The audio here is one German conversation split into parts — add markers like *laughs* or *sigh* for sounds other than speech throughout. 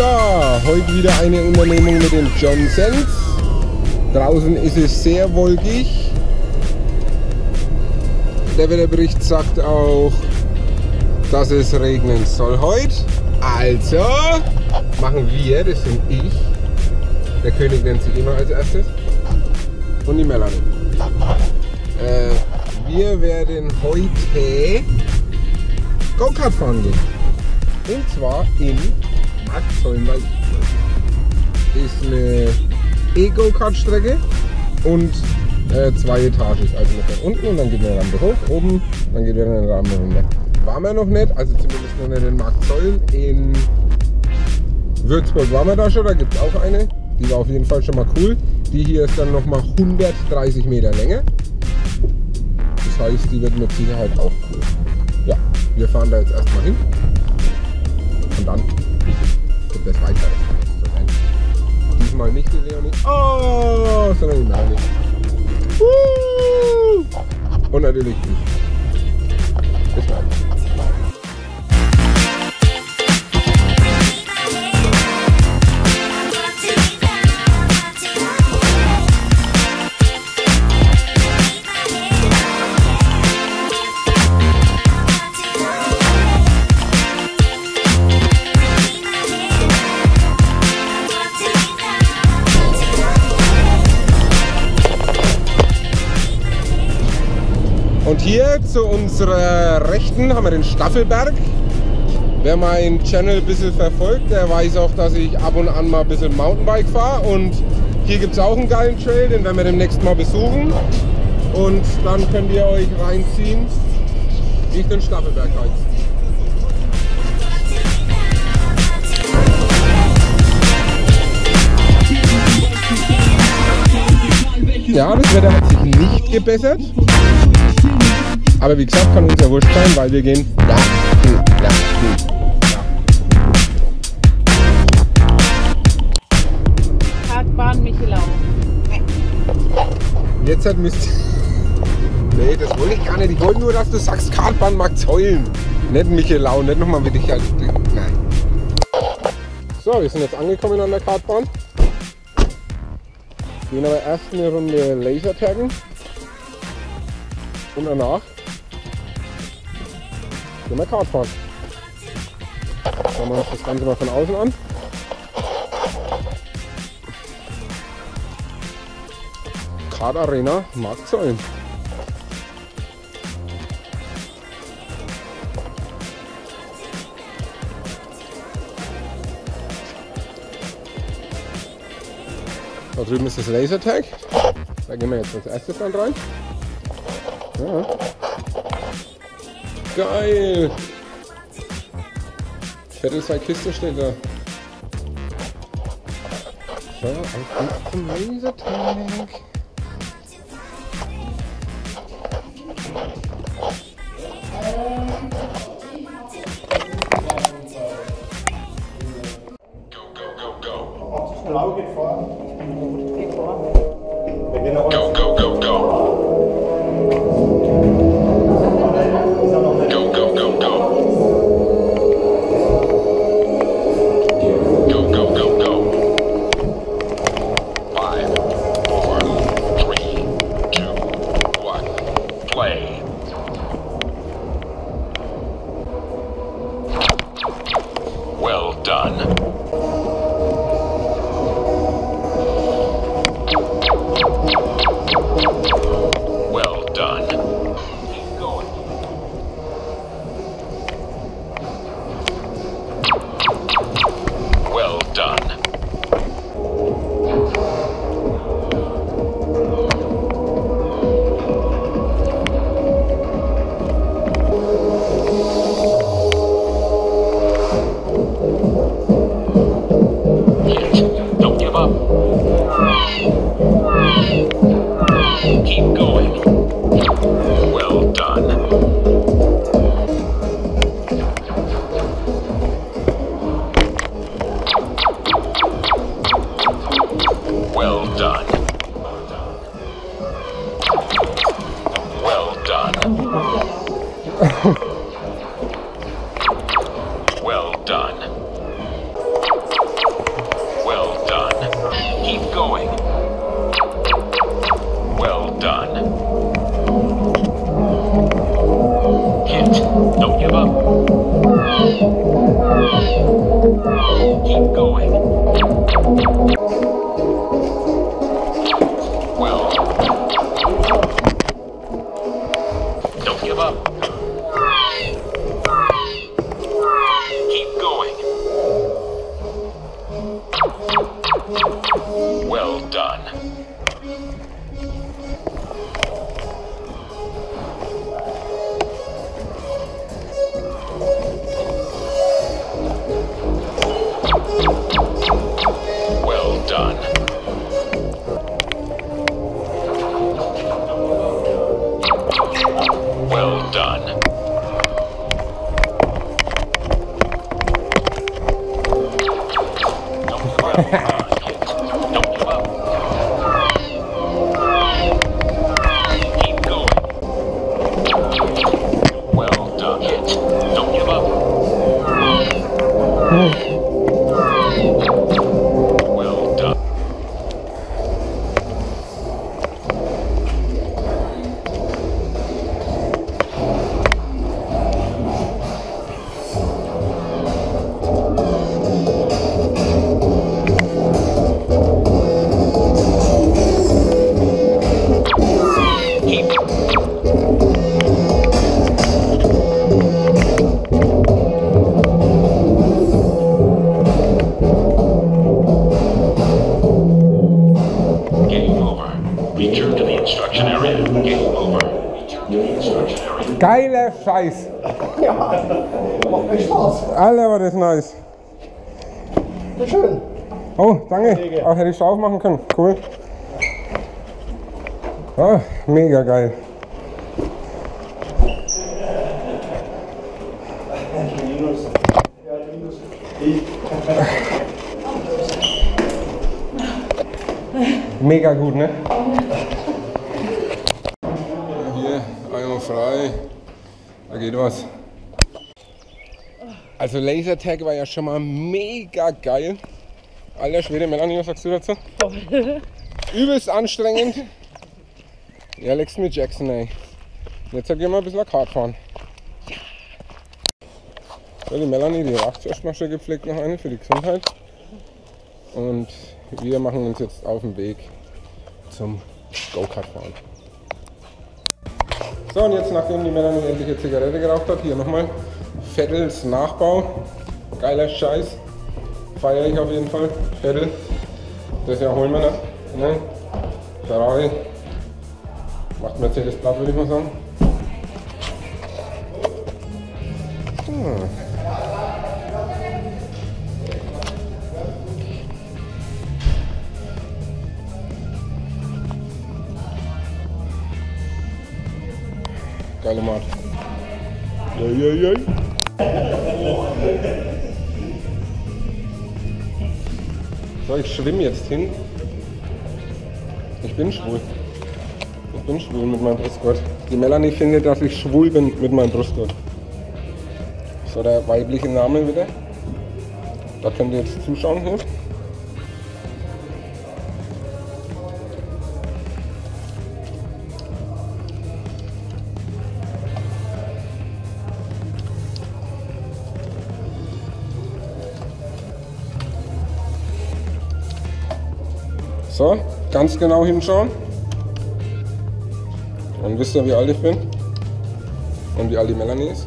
Ja, heute wieder eine Unternehmung mit den Johnsons. Draußen ist es sehr wolkig. Der Wetterbericht sagt auch, dass es regnen soll heute. Also machen wir, das sind ich, der König nennt sich immer als erstes, und die Melanie. Äh, wir werden heute Go-Kart fahren gehen. Und zwar in Marktzolln bei Ist eine E-Go-Kart-Strecke und äh, zwei Etagen. Also von unten und dann geht eine Rampe hoch, oben, dann geht wieder eine Rampe runter. Waren wir noch nicht, also zumindest noch nicht in Marktzolln. In Würzburg waren wir da schon, da gibt es auch eine. Die war auf jeden Fall schon mal cool. Die hier ist dann nochmal 130 Meter Länge. Das heißt, die wird mit Sicherheit auch cool. Ja, wir fahren da jetzt erstmal hin. Und es weiter. Diesmal nicht die Leonie. Oh, sondern die Melanie. Uh! Und natürlich ich. Unserer Rechten haben wir den Staffelberg. Wer meinen Channel ein bisschen verfolgt, der weiß auch, dass ich ab und an mal ein bisschen Mountainbike fahre. Und hier gibt es auch einen geilen Trail, den werden wir demnächst mal besuchen. Und dann könnt ihr euch reinziehen, wie ich den Staffelberg heiz. Ja, das Wetter hat sich nicht gebessert. Aber wie gesagt, kann uns ja wurscht sein, weil wir gehen hm, ja, hm, ja. Kartbahn Michelau. Jetzt hat Mist. *laughs* Nee, das wollte ich gar nicht. Ich wollte nur, dass du sagst Kartbahn Markt Zeulen. Nicht Michelau, nicht nochmal wie dich halt. Nein. So, wir sind jetzt angekommen an der Kartbahn. Gehen aber erst eine Runde Lasertaggen. Und danach gehen wir Kart fahren. Schauen wir uns das Ganze mal von außen an. Kart Arena Marktzollen. Da drüben ist das Lasertag. Da gehen wir jetzt als erstes dann rein. Ja. Geil! Viertel zwei Kiste steht da. So, auf zum Lasertag. Blau geht vor. Geht vor. Done. *laughs* Macht mir Spaß. Alter, war das nice. Schön. Oh, danke. Auch hätte ich drauf machen können. Cool. Ah, mega geil. Mega gut, ne? Hier, einmal frei. Da geht was. Also Lasertag war ja schon mal mega geil. Alter Schwede, Melanie, was sagst du dazu? *laughs* Übelst anstrengend. Ja, legst mit Jackson, ey. Jetzt gehen wir ein bisschen Kart fahren. So, die Melanie, die raucht erstmal schön gepflegt noch eine für die Gesundheit. Und wir machen uns jetzt auf den Weg zum Go-Kart fahren. So, und jetzt, nachdem die Melanie endlich eine Zigarette geraucht hat, hier nochmal Vettels Nachbau. Geiler Scheiß. Feiere ich auf jeden Fall. Vettel. Das holen wir noch. Ne? Ferrari. Macht Mercedes platt, würde ich mal sagen. Hm. Geile Mat. Ja, ja, ja. So, ich schwimme jetzt hin. Ich bin schwul. Ich bin schwul mit meinem Brustgurt. Die Melanie findet, dass ich schwul bin mit meinem Brustgurt. So, der weibliche Name wieder. Da könnt ihr jetzt zuschauen hier. So, ganz genau hinschauen. Und wisst ihr, wie alt ich bin? Und wie alt die Melanie ist?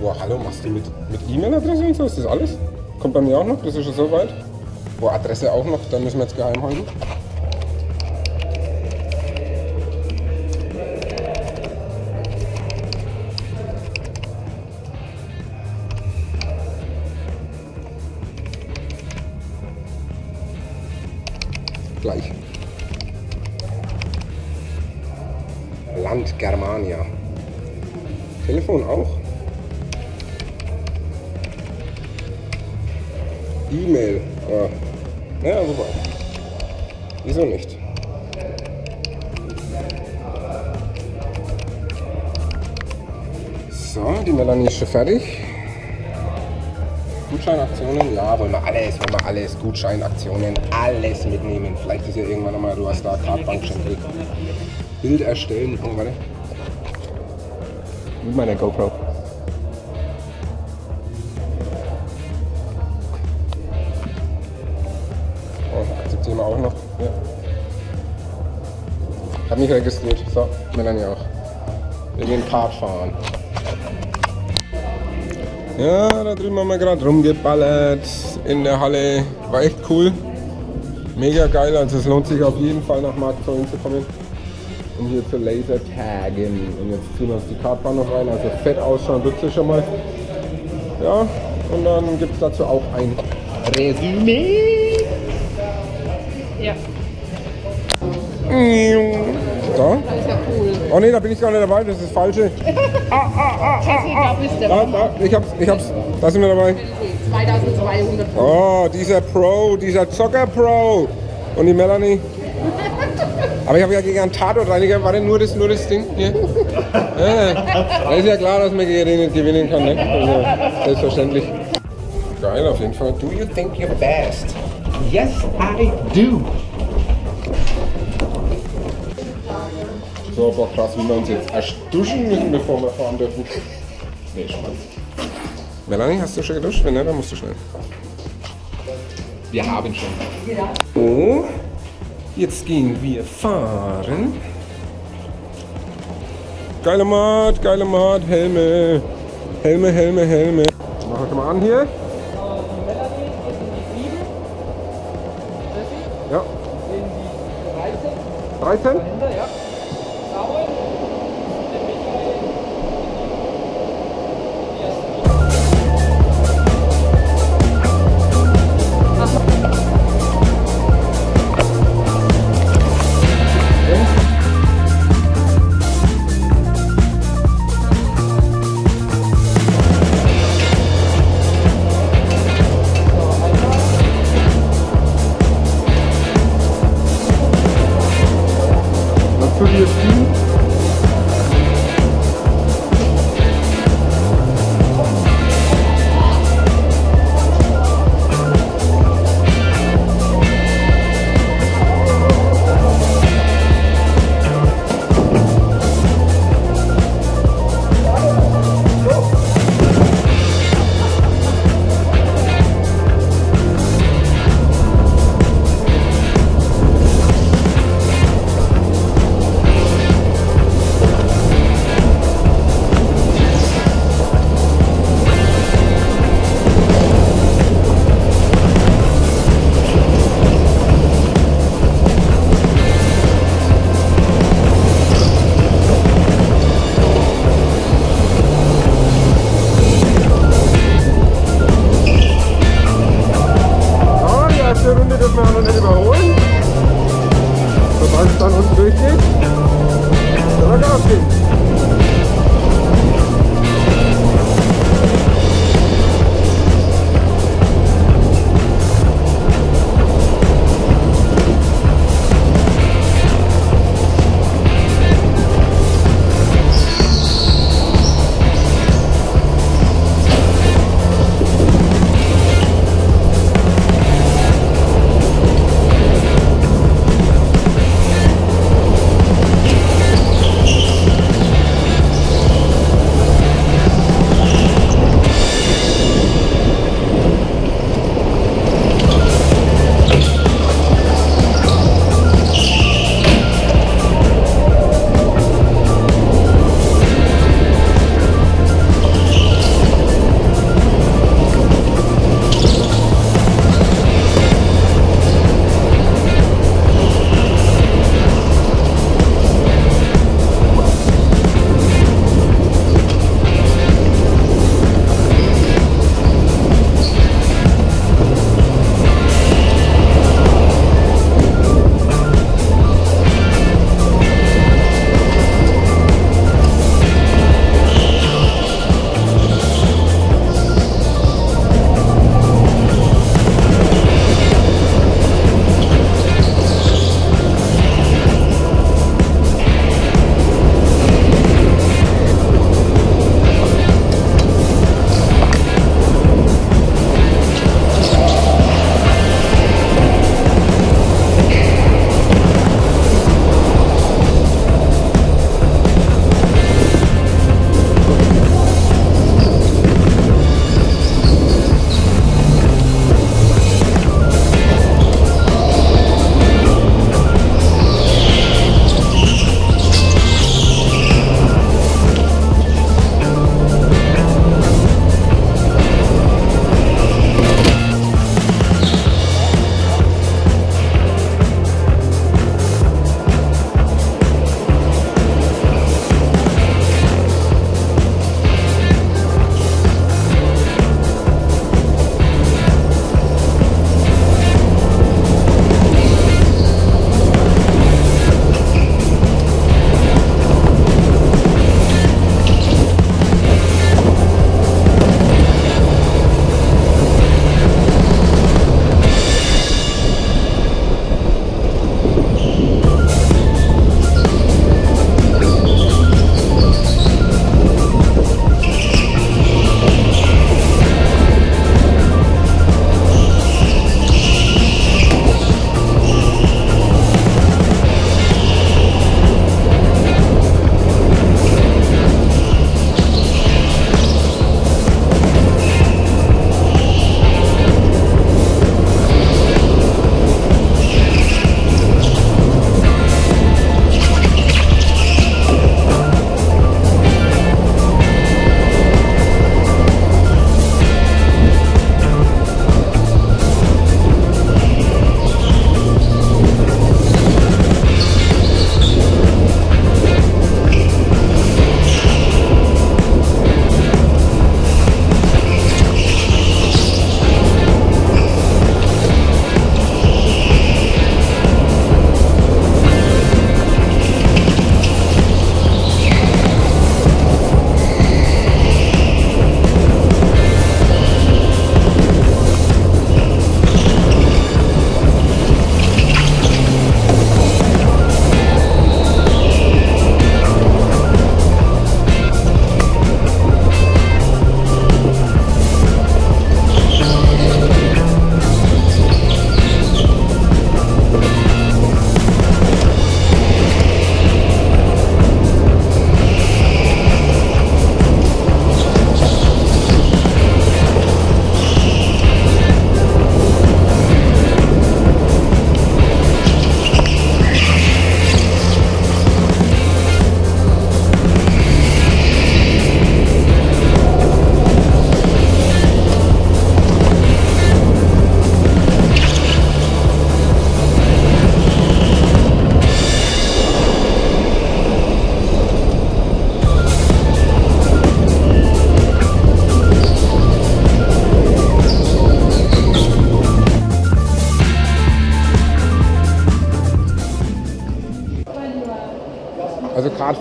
Boah, hallo, machst du mit, mit E-Mail-Adresse und so? Ist das alles? Kommt bei mir auch noch? Das ist schon so weit. Boah, Adresse auch noch, dann müssen wir jetzt geheim halten. Gleich. Land Germania. Telefon auch. E-Mail. Ah. Ja, super. Wieso nicht? So, die Melanie ist schon fertig. Gutscheinaktionen? Ja, wollen wir alles, wollen wir alles. Gutscheinaktionen, alles mitnehmen. Vielleicht ist ja irgendwann nochmal, du hast da Kartbankschenkel. Bild erstellen. Oh, warte. Mit meiner GoPro. Oh, akzeptieren wir auch noch. Ja. Hab mich registriert. So, Melanie auch. Wir gehen Kart fahren. Ja, da drüben haben wir gerade rumgeballert in der Halle. War echt cool. Mega geil, also es lohnt sich auf jeden Fall nach Marktzolln zu kommen. Um hier zu laser taggen. Und jetzt ziehen wir uns die Kartbahn noch rein, also fett ausschauen tut sie schon mal. Ja, und dann gibt es dazu auch ein Resümee. Ja, Da? das ist ja cool. Oh ne, da bin ich gar nicht dabei, das ist das falsche. *laughs* Jesse, da bist du. Da, da, ich hab's, ich hab's, da sind wir dabei. 2200 Oh, dieser Pro, dieser Zocker-Pro. Und die Melanie. Aber ich habe ja gegen einen Tatortreiniger, war denn nur das, nur das Ding hier? *laughs* Ja, da ist ja klar, dass man gegen den nicht gewinnen kann, ne? Also, selbstverständlich. Geil auf jeden Fall. Do you think you're best? Yes, I do. So, boah, krass, wie wir uns jetzt erst duschen müssen, bevor wir fahren dürfen. Nee, Spaß. Melanie, hast du schon geduscht? Wenn nicht, dann musst du schnell. Wir haben schon. So, jetzt gehen wir fahren. Geile Mat, geile Mat, Helme. Helme, Helme, Helme. Mach heute mal an hier. Ja. 13?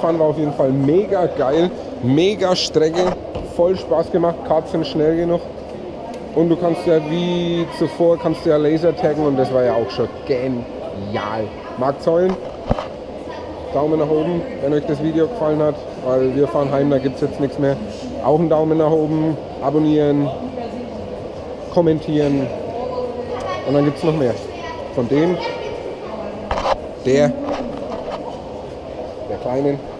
Radfahren war auf jeden Fall mega geil, mega Strecke, voll Spaß gemacht, Karts sind schnell genug. Und du kannst ja wie zuvor kannst du ja Laser taggen und das war ja auch schon genial. Marc Zollen, Daumen nach oben, wenn euch das Video gefallen hat, weil wir fahren heim, da gibt es jetzt nichts mehr. Auch einen Daumen nach oben, abonnieren, kommentieren und dann gibt es noch mehr. Von dem, der, der Kleinen